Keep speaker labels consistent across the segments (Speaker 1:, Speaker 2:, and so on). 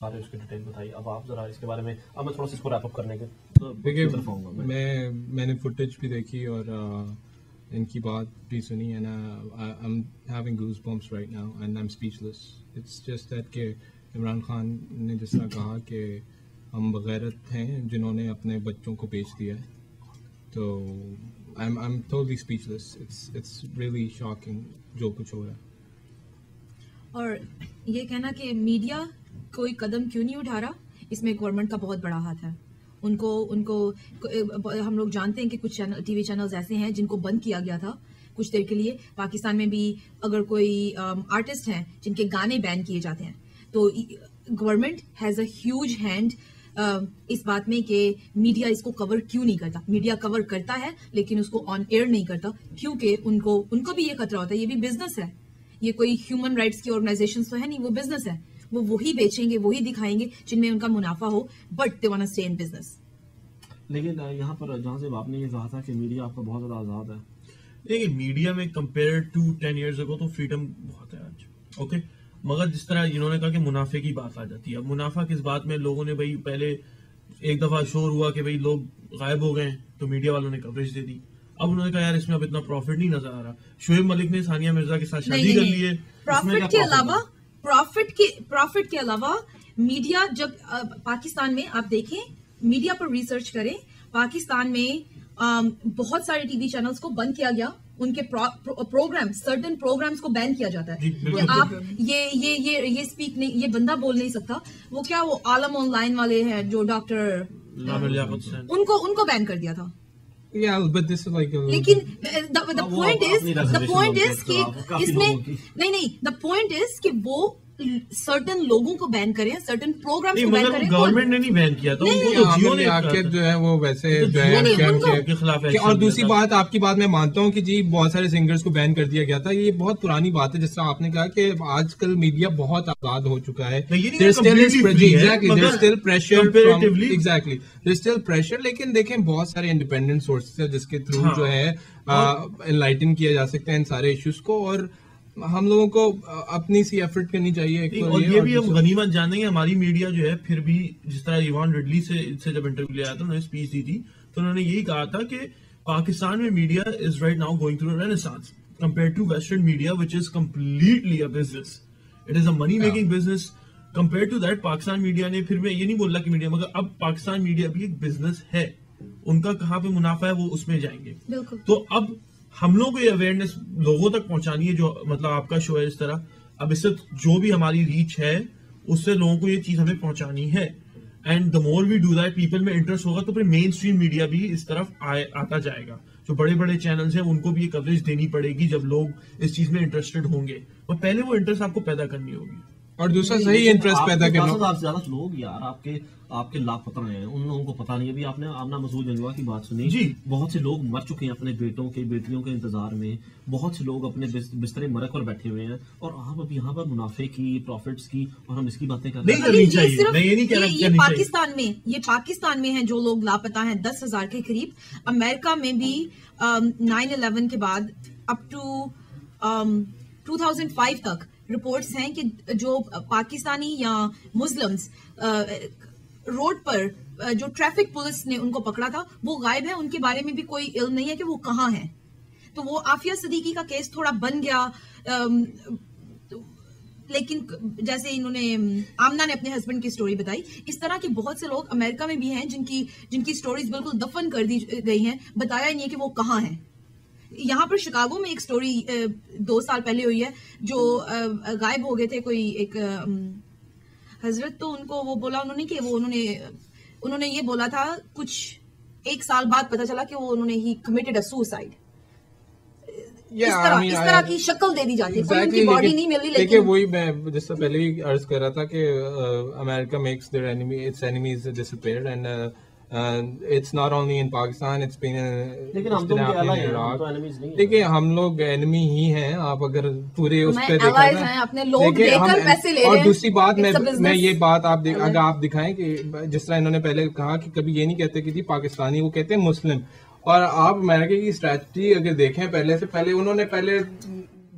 Speaker 1: सारे उसके डिटेल बताइए अब आप जरा इसके बारे में अब मैं थोड़ा सा इसको रैप अप करने के तो
Speaker 2: देखिए
Speaker 1: मैं
Speaker 2: मैं मैंने फुटेज भी देखी और uh, इनकी बात भी सुनी and I am having goose bumps right now and I am speechless it's just that कि इमरान खान ने जिस तरह कहा कि हम बगैरत हैं जिन्होंने अपने बच्चों को बेच दिया है। तो I am I am totally speechless it's it's really shocking जो कुछ हो रहा है।
Speaker 3: और ये कहना कि मीडिया कोई कदम क्यों नहीं उठा रहा इसमें गवर्नमेंट का बहुत बड़ा हाथ है। उनको उनको हम लोग जानते हैं कि कुछ चैनल टीवी चैनल्स ऐसे हैं जिनको बंद किया गया था कुछ देर के लिए। पाकिस्तान में भी अगर कोई आर्टिस्ट हैं जिनके गाने बैन किए जाते हैं तो government has a huge hand इस बात में कि मीडिया इसको कवर क्यों नहीं करता? मीडिया कवर करता है, लेकिन उसको ऑन एयर नहीं करता, क्योंकि उनको उनको भी ये खतरा होता है। ये भी बिज़नेस है। ये कोई ह्यूमन राइट्स की ऑर्गेनाइजेशन तो है नहीं, वो बिज़नेस है। वो वही बेचेंगे वही दिखाएँगे जिनमें उनका मुनाफा हो but they want stay in business
Speaker 1: लेकिन यहाँ पर जहाँ से आपने ये कहा था कि मीडिया आपका बहुत ज़्यादा आज़ाद है।
Speaker 4: देखिए मीडिया में compare to ten years ago तो फ्रीडम बहुत है आज ओके मगर जिस तरह इन्होंने कहा कि मुनाफे की बात आ जाती है अब मुनाफा किस बात में? लोगों ने भाई पहले एक दफ़ा शोर हुआ कि भाई लोग गायब हो गए तो मीडिया वालों ने कवरेज दे दी। अब उन्होंने कहा यार इसमें अब इतना प्रॉफिट नहीं नज़र आ रहा। शुएब मलिक ने सानिया मिर्ज़ा के साथ शादी कर ली है
Speaker 3: प्रॉफिट के अलावा प्रॉफिट के प्रॉफिट के अलावा मीडिया जब आ, पाकिस्तान में आप देखें मीडिया पर रिसर्च करें पाकिस्तान में आ, बहुत सारे टीवी चैनल्स को बंद किया गया। उनके pro, pro, programme certain programmes को बैन किया जाता है। कि आप ये ये ये ये स्पीक नहीं ये बंदा बोल नहीं सकता। वो क्या वो आलम ऑनलाइन वाले हैं जो डॉक्टर उनको उनको बैन कर दिया था।
Speaker 2: Yeah, but this is like a
Speaker 3: लेकिन the, the point is the point is कि इसमें नहीं नहीं the point is कि वो सर्टन लोगों को बैन करें सर्टन प्रोग्राम्स को बैन करें
Speaker 4: गवर्नमेंट ने नहीं बैन किया था उनको तो जियो ने
Speaker 2: आके जो है वो वैसे जो है
Speaker 4: के खिलाफ
Speaker 2: और दूसरी बात आपकी बात मैं मानता हूँ कि जी बहुत सारे सिंगर्स को बैन कर दिया गया था। ये बहुत पुरानी बात है जिस तरह आपने कहा कि आजकल मीडिया बहुत आज़ाद हो चुका है। Still pressure exactly still pressure लेकिन देखें बहुत सारे इंडिपेंडेंट सोर्सेज है जिसके थ्रू हाँ। जो है एनलाइटन किया जा सकता है इन सारे इश्यूज़ को और हम लोगों को अपनी सी एफर्ट करनी चाहिए
Speaker 4: और ये भी हम गनीमत जानेंगे हमारी मीडिया जो है फिर भी जिस तरह इवान रिडली से से जब इंटरव्यू लिया था उन्होंने स्पीच दी थी तो उन्होंने यही कहा था कि पाकिस्तान में media is right now going through renaissance compare to western media which is completely a business it is a money making business compare to that Pakistan media ने फिर मैं ये नहीं बोल रहा कि मीडिया मगर अब पाकिस्तान मीडिया भी एक बिज़नेस है। उनका कहाँ पे मुनाफा है वो उसमें जाएँगे। तो अब हम लोग को ये अवेयरनेस लोगों तक पहुंचानी है जो मतलब आपका शो है इस तरह। अब इससे जो भी हमारी रीच है, उससे लोगों को ये चीज़ हमें पहुंचानी है। And the more we do that people में इंटरेस्ट होगा तो फिर मेन स्ट्रीम मीडिया भी इस तरफ़ आए, आता जाएगा। जो बड़े बड़े चैनल्स हैं, उनको भी ये कवरेज देनी पड़ेगी जब लोग इस चीज़ में इंटरेस्टेड होंगे। और पहले वो इंटरेस्ट आपको पैदा करनी होगी।
Speaker 2: और दूसरा सही इंटरेस्ट पैदा
Speaker 1: करना। ज़्यादा लोग यार आपके आपके लापता हैं उन लोगों को पता नहीं। अभी आपने आमना मसूद जंगवा की बात सुनी।
Speaker 4: जी।
Speaker 1: बहुत से लोग मर चुके हैं अपने बेटों के बेटियों के इंतज़ार में। बहुत से लोग अपने बिस्तरे मरक पर बैठे हुए हैं। और आप अब यहाँ पर मुनाफे की प्रॉफिट्स की और हम इसकी बातें कर
Speaker 4: रहे हैं। चाहिए। मैं ये नहीं कह रहा
Speaker 3: पाकिस्तान में ये पाकिस्तान में है जो लोग लापता है दस हज़ार के करीब। अमेरिका में भी नाइन इलेवन के बाद up to two thousand five तक रिपोर्ट्स हैं कि जो पाकिस्तानी या मुस्लिम्स रोड पर जो ट्रैफ़िक पुलिस ने उनको पकड़ा था, वो गायब है, उनके बारे में भी कोई इल्म नहीं है कि वो कहाँ है। तो वो आफिया सदीकी का केस थोड़ा बन गया लेकिन, जैसे इन्होंने आमना ने अपने हस्बैंड की स्टोरी बताई, इस तरह के बहुत से लोग अमेरिका में भी हैं जिनकी जिनकी स्टोरीज बिल्कुल दफन कर दी गई हैं, बताया नहीं है कि वो कहाँ हैं। यहाँ पर शिकागो में एक स्टोरी दो साल पहले हुई है जो गायब हो गए थे कोई एक हज़रत तो उनको वो बोला उन्होंने कि वो उन्होंने उन्होंने ये बोला था कुछ एक साल बाद पता चला कि वो उन्होंने ही कमिटेड अ सुसाइड इस तरह, I mean, इस तरह की शक्ल दे दी जाती है। उनकी बॉडी नहीं मिल रही
Speaker 2: लेकिन वही मैं जिससे पहले भी अर्ज़ कर रहा था कि America makes their enemy it's enemies disappeared and it's not only in Pakistan it's been
Speaker 1: लेकिन हम तो
Speaker 2: इराक देखिए हम लोग एनिमी ही हैं। आप अगर पूरे उस
Speaker 3: पे देखिए हम
Speaker 2: और दूसरी बात मैं मैं ये बात आप अगर आप दिखाएँ कि जिस तरह इन्होंने पहले कहा कि कभी ये नहीं कहते कि जी पाकिस्तानी वो कहते हैं मुस्लिम। और आप अमेरिका की स्ट्रेटजी अगर देखें पहले से पहले उन्होंने पहले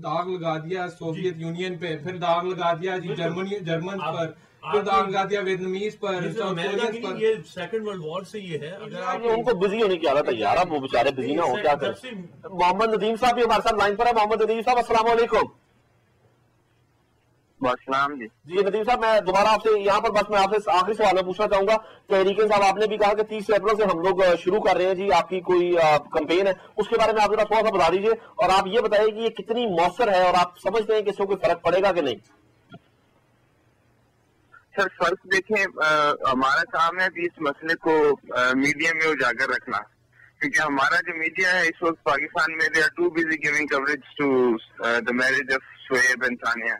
Speaker 2: दाग लगा दिया सोवियत यूनियन पे फिर दाग लगा दिया जी जर्मनी जर्मन पर। किरदार लगा। वियतनामीज पर
Speaker 4: ये तो
Speaker 2: साउथ
Speaker 4: अमेरिका
Speaker 2: कोरियंस
Speaker 4: की
Speaker 2: पर।
Speaker 4: ये सेकंड वर्ल्ड वॉर से ये है अगर आप
Speaker 5: उनको बिज़ी होने की आदत है यार वो बेचारे बिज़ी ना हो क्या करें? मोहम्मद नदीम साहब भी हमारे साथ लाइन पर है। मोहम्मद नदीम साहब अस्सलाम वालेकुम
Speaker 6: जी।
Speaker 5: जी नदीम साहब मैं दोबारा आपसे यहाँ पर बस मैं आपसे आखिरी सवाल में पूछना चाहूँगा। तहरीक साहब आपने भी कहा कि तीस अप्रैल से हम लोग शुरू कर रहे हैं जी आपकी कोई कंपेन है। उसके बारे में आप जरा थोड़ा सा बता दीजिए और आप ये बताइए कि ये कितनी मौसर है और आप समझते हैं कि इससे कोई फ़र्क पड़ेगा कि नहीं?
Speaker 6: सर फ़र्क देखें हमारा काम है कि इस मसले को मीडिया में उजागर रखना। क्योंकि हमारा जो मीडिया है, इस वक्त पाकिस्तान में they are too busy giving coverage to the marriage of Shoaib and Tania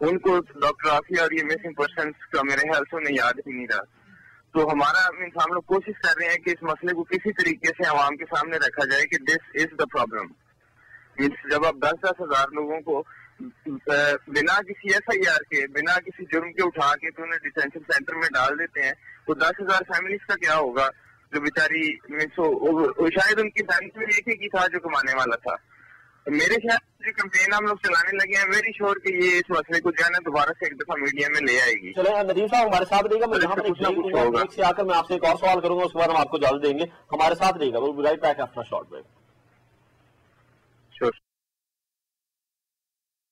Speaker 6: उनको डॉक्टर आफिया और ये मिसिंग पर्सन का मेरे ख्याल से उन्हें याद ही नहीं रहा। तो हमारा मीन्स हम लोग कोशिश कर रहे हैं कि इस मसले को किसी तरीके से आवाम के सामने रखा जाए कि this is the problem means जब आप दस दस हज़ार लोगों को बिना किसी एफ़ आई आर के बिना किसी जुर्म के उठा के तो उन्हें डिटेंशन सेंटर में डाल देते हैं। तो दस हज़ार फैमिलीज़ का क्या होगा? जो बेचारी शायद उनकी फैमिली में एक ही था जो कमाने वाला था। मेरे ख्याल जो कंपेन हम लोग चलाने लगे हैं। वेरी श्योर कि ये इस मसले को जो है ना दोबारा से एक दफ़ा मीडिया में ले आएगी।
Speaker 5: चले नदीम साहब हमारे साथ रहिएगा मैं यहाँ पर
Speaker 6: कुछ होगा।
Speaker 5: से आकर मैं आपसे एक और सवाल करूँगा उसके बाद हम आपको इजाज़त देंगे। हमारे साथ रहेगा वो right back after short break